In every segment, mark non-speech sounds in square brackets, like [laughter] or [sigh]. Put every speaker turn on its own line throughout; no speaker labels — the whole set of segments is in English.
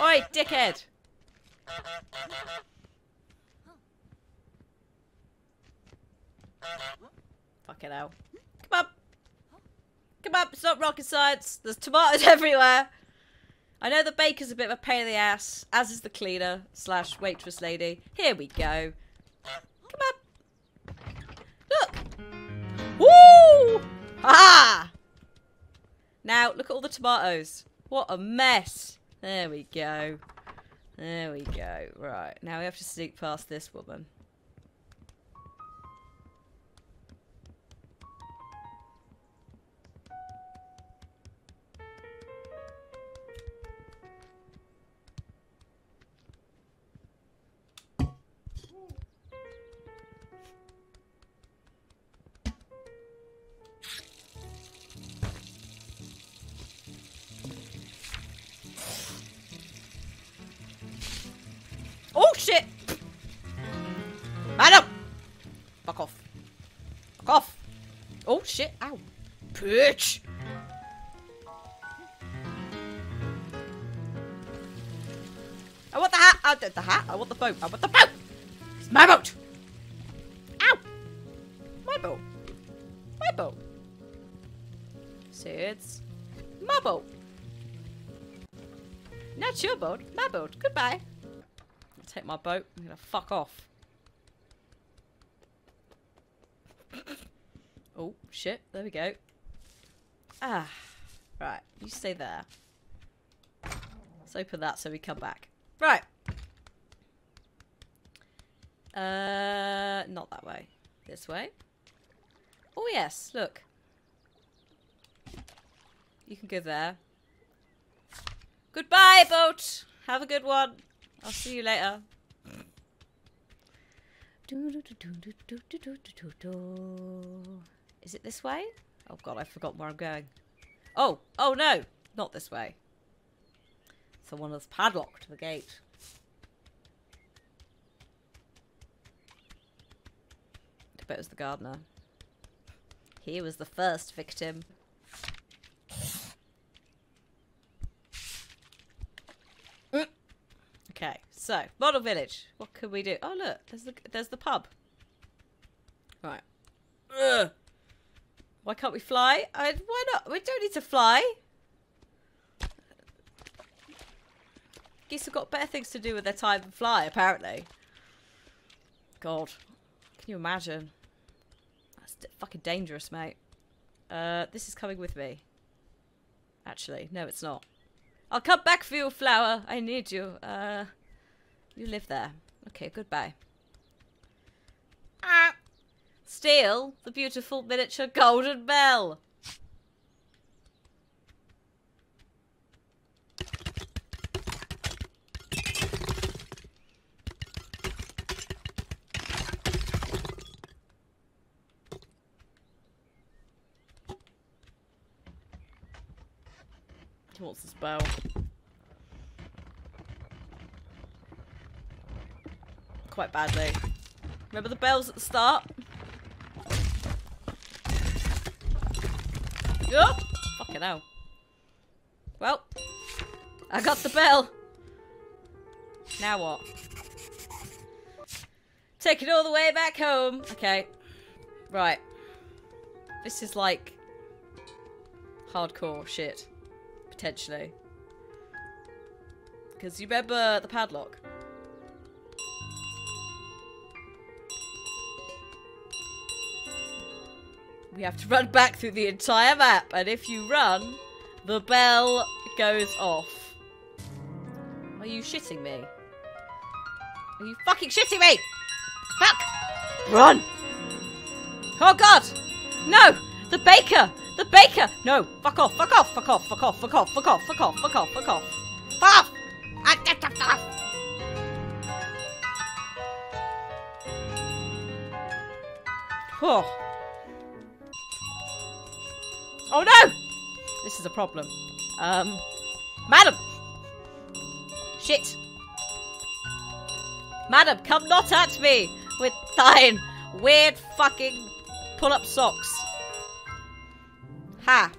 Oi, dickhead! Fucking hell. Come on! Come on, it's not rocket science. There's tomatoes [laughs] everywhere. I know the baker's a bit of a pain in the ass, as is the cleaner slash waitress lady. Here we go. Come on. Look! Woo! Ha! Now, look at all the tomatoes. What a mess. There we go. There we go. Right, now we have to sneak past this woman. Bitch! I want the hat! I want the hat! I want the boat! I want the boat! It's my boat! Ow! My boat. My boat. So it's my boat. Not your boat. My boat. Goodbye. I'll take my boat. I'm gonna fuck off. [coughs] oh, shit. There we go. Ah. Right. You stay there. Let's open that so we come back. Right. Uh, not that way. This way. Oh, yes. Look. You can go there. Goodbye, boat. Have a good one. I'll see you later. Is it this way? Oh god, I forgot where I'm going. Oh, oh no, not this way. Someone has padlocked the gate. I bet it was the gardener. He was the first victim. Mm. Okay, so model village. What can we do? Oh look, there's the there's the pub. Right. Ugh. Why can't we fly? I, why not? We don't need to fly. Geese have got better things to do with their time than fly, apparently. God, can you imagine? That's fucking dangerous, mate. Uh, this is coming with me. Actually, no, it's not. I'll come back for you, flower. I need you. Uh, you live there. Okay, goodbye. Steal the beautiful miniature golden bell. Wants this bell. Quite badly. Remember the bells at the start? Oh! Fucking hell. Well, I got the bell. Now what? Take it all the way back home. Okay. Right. This is like hardcore shit. Potentially. Because you remember the padlock? We have to run back through the entire map, and if you run, the bell goes off. Are you shitting me? Are you fucking shitting me? Fuck! Run! Oh god! No! The baker! The baker! No! Fuck off! Fuck off! Fuck off! Fuck off! Fuck off! Fuck off! Fuck off! Fuck off! Fuck off! Fuck off! Ah, ah, ah, ah. Oh. Oh no! This is a problem. Um, madam! Shit! Madam, come not at me with thine weird fucking pull-up socks. Ha!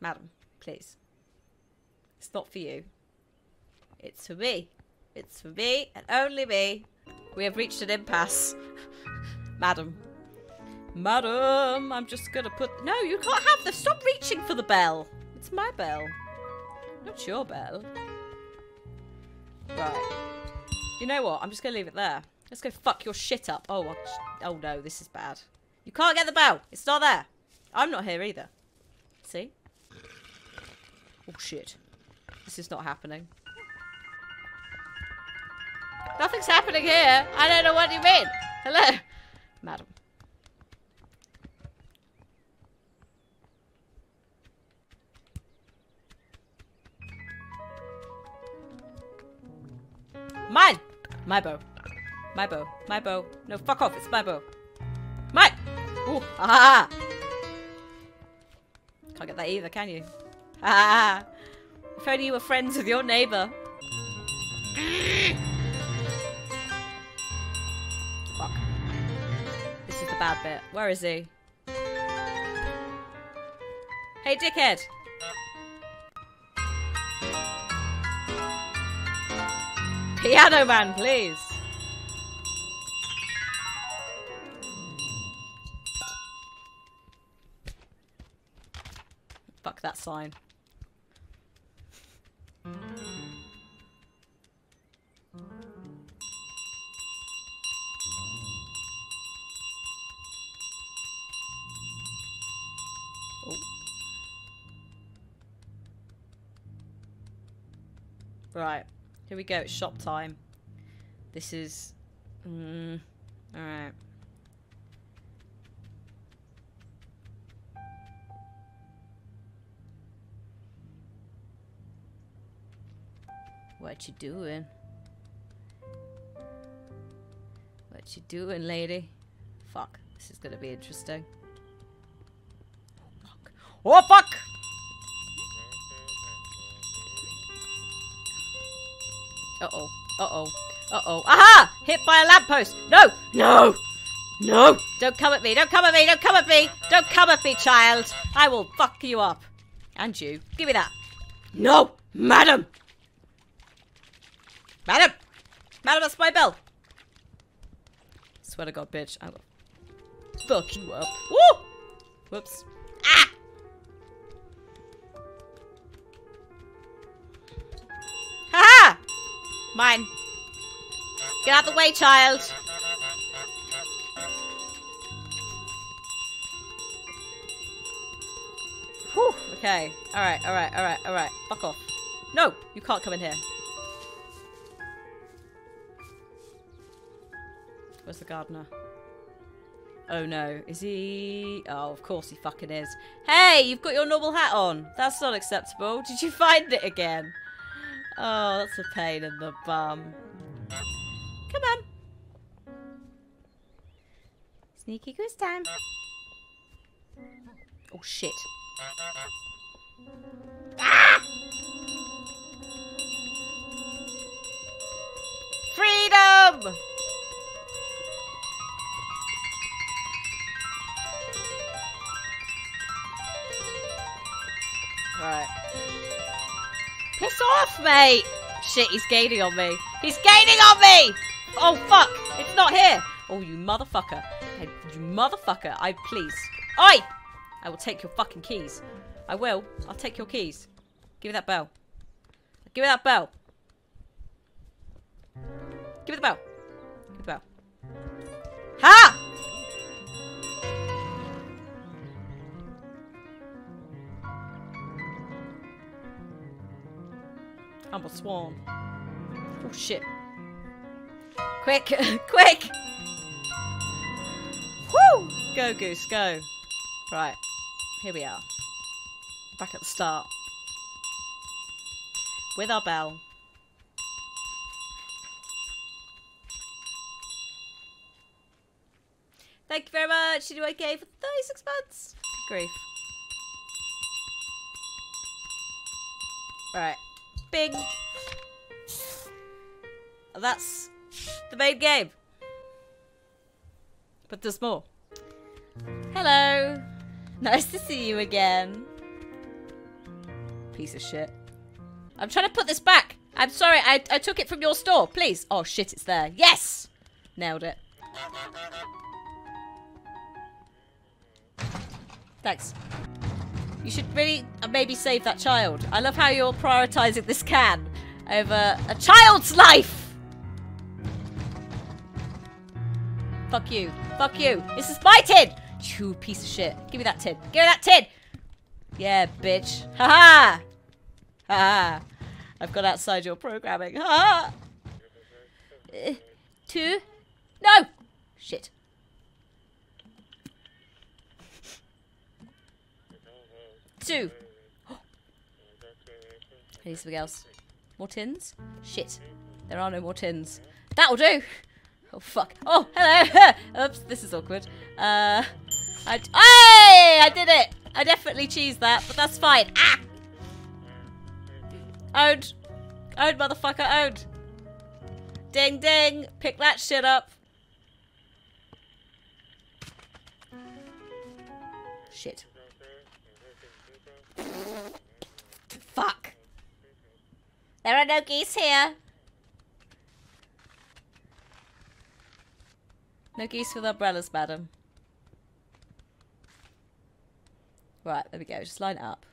Madam, please. It's not for you. It's for me. It's for me and only me. We have reached an impasse. Madam. Madam, I'm just gonna put... No, you can't have the... Stop reaching for the bell. It's my bell. Not your bell. Right. You know what? I'm just gonna leave it there. Let's go fuck your shit up. Oh, I'll... oh no, this is bad. You can't get the bell. It's not there. I'm not here either. See? Oh shit. This is not happening. Nothing's happening here. I don't know what you mean. Hello? Madam. Mine! My bow. My bow. My bow. No, fuck off. It's my bow. Mine! Ooh, ah! Can't get that either, can you? Ah! If only you were friends with your neighbour. Bad bit. Where is he? Hey, dickhead! Piano man, please! Fuck that sign. Right. Here we go. It's shop time. This is... Mm, Alright. What you doing? What you doing, lady? Fuck. This is gonna be interesting. Oh, fuck. Oh, fuck! Uh-oh. Uh-oh. Uh-oh. Aha! Hit by a lamppost! No! No! No! Don't come at me! Don't come at me! Don't come at me! Don't come at me, child! I will fuck you up. And you. Give me that. No! Madam! Madam! Madam, that's my bell! Swear to God, bitch. I will fuck you up. Woo! Whoops. Mine. Get out of the way, child. Whew. Okay. Alright, alright, alright, alright. Fuck off. No! You can't come in here. Where's the gardener? Oh no. Is he... Oh, of course he fucking is. Hey! You've got your normal hat on. That's not acceptable. Did you find it again? Oh, that's a pain in the bum. Come on. Sneaky goose time. Oh shit. Ah! Freedom! Right. Piss off, mate! Shit, he's gaining on me. He's gaining on me! Oh, fuck! It's not here! Oh, you motherfucker. Hey, you motherfucker. I please. Oi! I will take your fucking keys. I will. I'll take your keys. Give me that bell. Give me that bell. Give me the bell. I'm a swan. Oh shit. Quick! [laughs] Quick! Woo! Go, Goose, go. Right. Here we are. Back at the start. With our bell. Thank you very much, CDYK, for 36 months. Good grief. Right. Bing. That's the main game. But there's more. Hello. Nice to see you again. piece of shit. I'm trying to put this back. I'm sorry, I, I took it from your store. Please. Oh, shit, it's there. Yes! Nailed it. Thanks. You should really uh, maybe save that child. I love how you're prioritizing this can over a child's life! Fuck you. Fuck you. This is my tin! You piece of shit. Give me that tin. Give me that tin! Yeah, bitch. Ha ha! Ha ha! I've got outside your programming. Ha! Uh, two? No! Shit. Two. I need something else. More tins? Shit. There are no more tins. That'll do! Oh, fuck. Oh, hello! [laughs] Oops, this is awkward. Uh, I... I did it! I definitely cheesed that, but that's fine. Ah! Owned. Owned, motherfucker, owned. Ding, ding. Pick that shit up. Shit. Fuck. There are no geese here. No geese with umbrellas, madam. Right, there we go. Just line it up.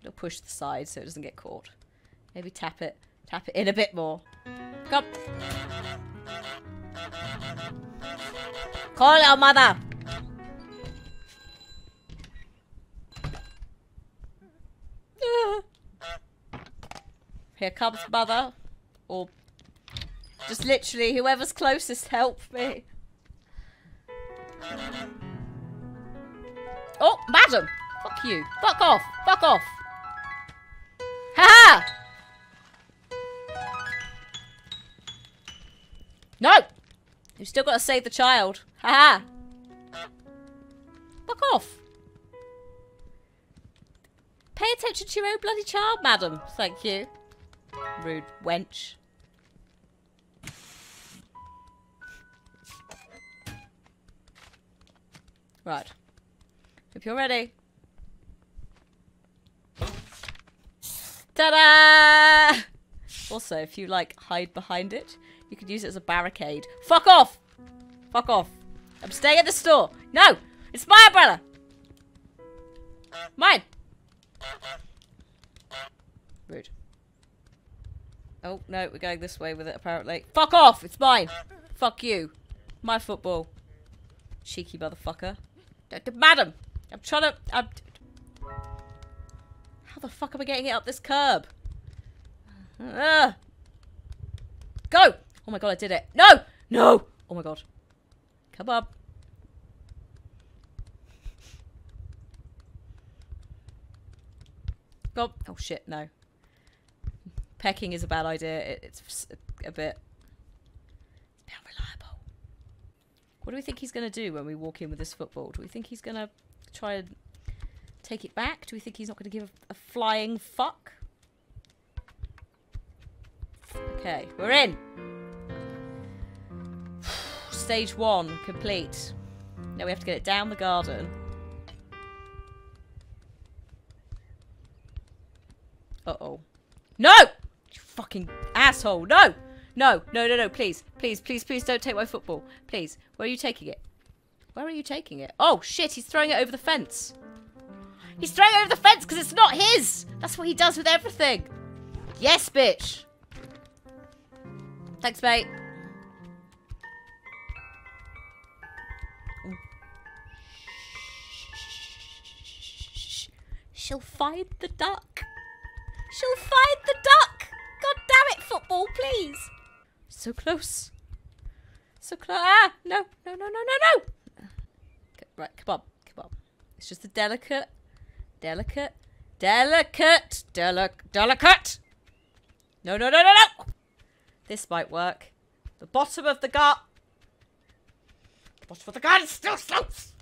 It'll push the side so it doesn't get caught. Maybe tap it. Tap it in a bit more. Come. Call your mother. Here comes mother. Or just literally whoever's closest help me. Oh, madam! Fuck you. Fuck off. Fuck off. Ha ha! No! You've still got to save the child. Ha ha! Fuck off. Pay attention to your own bloody child, madam. Thank you. Rude wench. Right. Hope you're ready. Ta-da! Also, if you, like, hide behind it, you could use it as a barricade. Fuck off! Fuck off. Um, I'm staying at the store. No! It's my umbrella! Mine! Rude. Oh, no, we're going this way with it, apparently. Fuck off! It's mine! Fuck you. My football. Cheeky motherfucker. Madam! I'm trying to... I'm, how the fuck am I getting it up this curb? Uh, go! Oh my god, I did it. No! No! Oh my god. Come on. Go. Oh shit, no. Pecking is a bad idea. It, it's a bit... It's unreliable. What do we think he's going to do when we walk in with this football? Do we think he's going to try and take it back? Do we think he's not going to give a, a flying fuck? Okay, we're in. [sighs] Stage one complete. Now we have to get it down the garden. Uh-oh. No! Fucking asshole. No! No, no, no, no, please. Please, please, please don't take my football. Please. Where are you taking it? Where are you taking it? Oh, shit, he's throwing it over the fence. He's throwing it over the fence because it's not his. That's what he does with everything. Yes, bitch. Thanks, mate. She'll find the duck. She'll find the duck. God damn it, football, please. So close. So close. Ah, no, no, no, no, no, no. Right, come on, come on. It's just a delicate, delicate, delicate, delic, delicate. No, no, no, no, no. This might work. The bottom of the gut. The bottom of the gut is still slopes.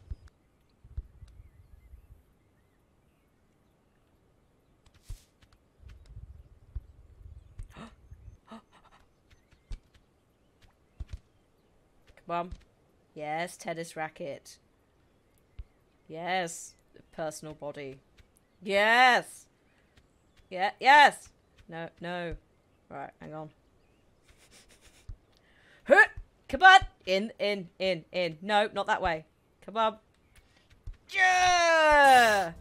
On. Yes, tennis racket. Yes. personal body. Yes. Yeah. Yes. No. No. Right. Hang on. [laughs] Come on. In. In. In. In. No. Not that way. Come on. Yeah.